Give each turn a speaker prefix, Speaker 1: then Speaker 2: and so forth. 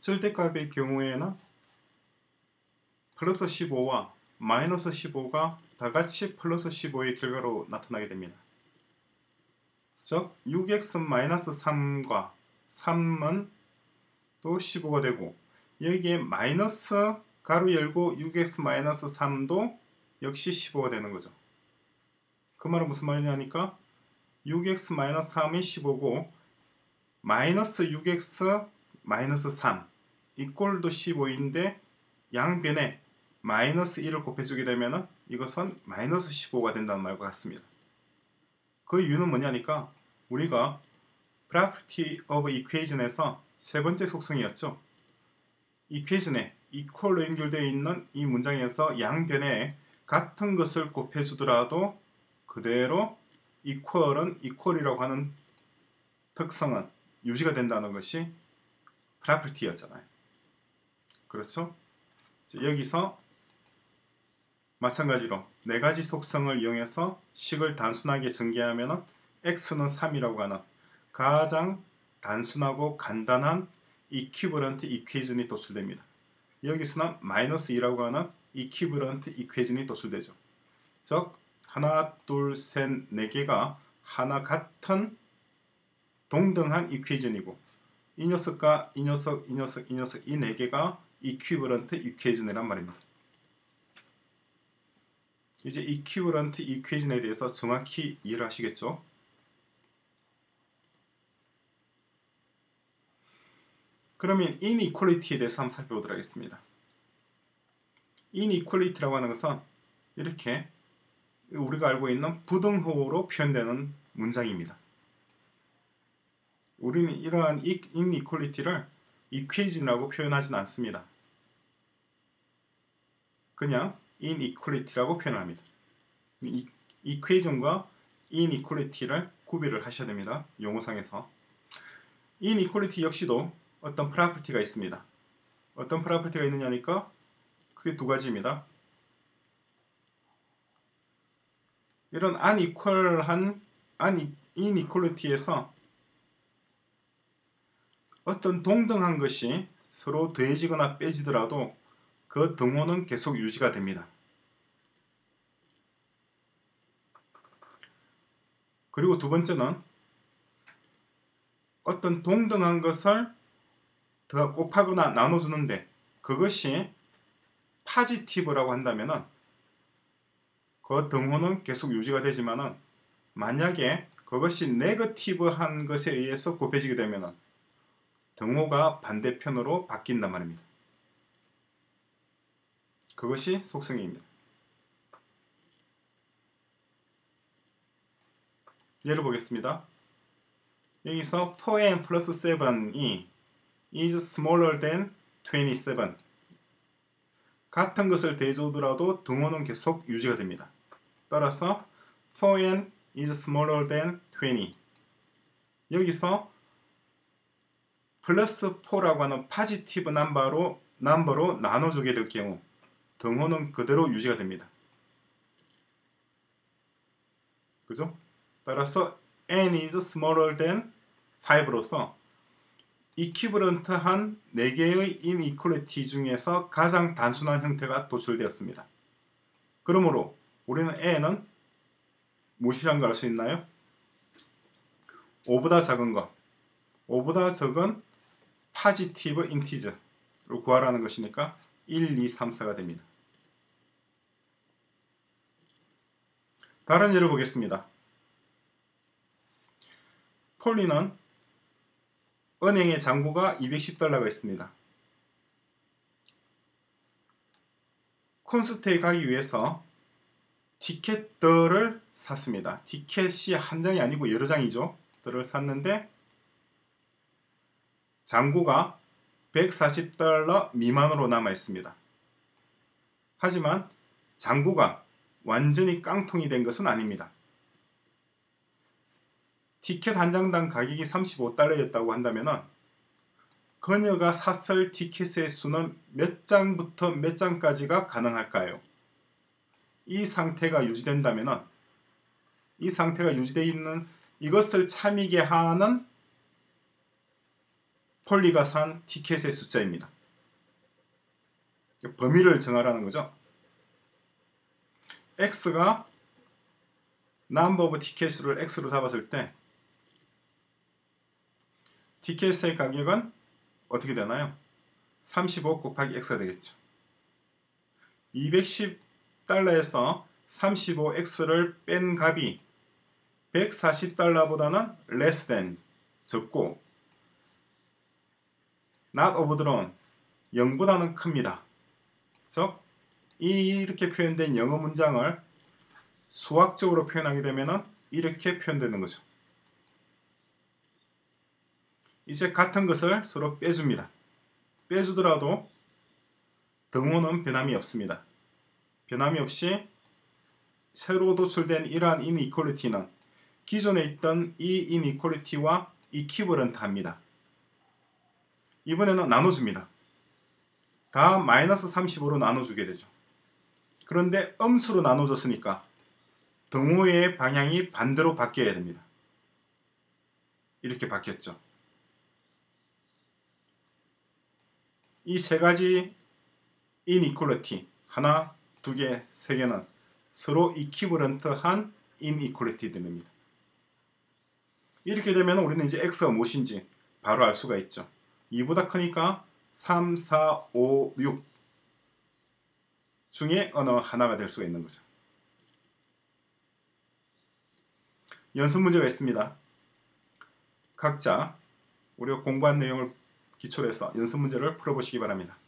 Speaker 1: 절대값의 경우에는 플러스 15와 마이너스 15가 다 같이 플러스 15의 결과로 나타나게 됩니다. 즉 6x-3과 3은 또 15가 되고 여기에 마이너스 가로 열고 6x-3도 역시 15가 되는 거죠. 그 말은 무슨 말이냐니까 6x-3이 15고 마이너스 6x 마이너스 3 이꼴도 15인데 양변에 마이너스 1을 곱해주게 되면 이것은 마이너스 15가 된다는 말과 같습니다. 그 이유는 뭐냐니까 우리가 property of equation에서 세 번째 속성이었죠. equation에 equal로 연결되어 있는 이 문장에서 양변에 같은 것을 곱해주더라도 그대로 equal은 equal이라고 하는 특성은 유지가 된다는 것이 property였잖아요. 그렇죠? 여기서 마찬가지로 네 가지 속성을 이용해서 식을 단순하게 전개하면 x는 3이라고 하는 가장 단순하고 간단한 이퀴브런트 이퀘이전이 도출됩니다. 여기서는 마이너스 2라고 하는 이퀴브런트 이퀘이전이 도출되죠. 즉 하나, 둘, 셋, 네 개가 하나 같은 동등한 이퀘이전이고 이 녀석과 이 녀석, 이 녀석, 이 녀석 이 네 개가 이퀴브런트 이퀘이전이란 말입니다. 이제 이퀴브런트 이퀘이전에 대해서 정확히 이해를 하시겠죠? 그러면 inequality에 대해서 한번 살펴보도록 하겠습니다. inequality라고 하는 것은 이렇게 우리가 알고 있는 부등호로 표현되는 문장입니다. 우리는 이러한 inequality를 equation이라고 표현하지는 않습니다. 그냥 inequality라고 표현합니다. equation과 inequality를 구별을 하셔야 됩니다. 용어상에서. inequality 역시도 어떤 프라퍼티가 있습니다. 어떤 프라퍼티가 있느냐니까 그게 두 가지입니다. 이런 unequal한 inequality에서 어떤 동등한 것이 서로 더해지거나 빼지더라도 그 등호는 계속 유지가 됩니다. 그리고 두 번째는 어떤 동등한 것을 더 곱하거나 나눠주는데 그것이 파지티브라고 한다면 그 등호는 계속 유지가 되지만 만약에 그것이 네거티브한 것에 의해서 곱해지게 되면 등호가 반대편으로 바뀐단 말입니다. 그것이 속성입니다. 예를 보겠습니다. 여기서 4n 플러스 7이 is smaller than 27 같은 것을 빼주더라도 등호는 계속 유지가 됩니다. 따라서 4n is smaller than 20 여기서 플러스 4라고 하는 positive number로, number로 나눠주게 될 경우 등호는 그대로 유지가 됩니다. 그죠? 따라서 n is smaller than 5로서 equivalent한 4개의 inequality 중에서 가장 단순한 형태가 도출되었습니다. 그러므로 우리는 n은 무엇이란 걸알수 있나요? 5보다 작은 것, 5보다 적은 positive integers를 구하라는 것이니까 1, 2, 3, 4가 됩니다. 다른 예를 보겠습니다. 폴리는 은행에 잔고가 210달러가 있습니다. 콘서트에 가기 위해서 티켓들을 샀습니다. 티켓이 한 장이 아니고 여러 장이죠. 들을 샀는데 잔고가 140달러 미만으로 남아 있습니다. 하지만 잔고가 완전히 깡통이 된 것은 아닙니다. 티켓 한 장당 가격이 35달러였다고 한다면 그녀가 샀을 티켓의 수는 몇 장부터 몇 장까지가 가능할까요? 이 상태가 유지된다면 이 상태가 유지되어 있는 이것을 참이게 하는 폴리가 산 티켓의 숫자입니다. 범위를 정하라는 거죠. x가 number of 티켓을 x로 잡았을 때 티켓의 가격은 어떻게 되나요? 35 곱하기 x가 되겠죠. 210달러에서 35x를 뺀 값이 140달러보다는 less than 적고 not overdrawn 0보다는 큽니다. 즉 이렇게 표현된 영어 문장을 수학적으로 표현하게 되면 이렇게 표현되는 거죠. 이제 같은 것을 서로 빼줍니다. 빼주더라도 등호는 변함이 없습니다. 변함이 없이 새로 도출된 이러한 이니퀄리티는 기존에 있던 이 이니퀄리티와 이퀴버런트합니다. 이번에는 나눠줍니다. 다 마이너스 35로 나눠주게 되죠. 그런데 음수로 나눠졌으니까 등호의 방향이 반대로 바뀌어야 됩니다. 이렇게 바뀌었죠. 이 세 가지 이니퀄리티 하나, 두 개, 세 개는 서로 이퀴버런트한 이니퀄리티들입니다. 이렇게 되면 우리는 이제 x가 무엇인지 바로 알 수가 있죠. 2보다 크니까 3, 4, 5, 6 중에 어느 하나가 될 수가 있는 거죠. 연습 문제가 있습니다. 각자 우리가 공부한 내용을 기초로 해서 연습 문제를 풀어보시기 바랍니다.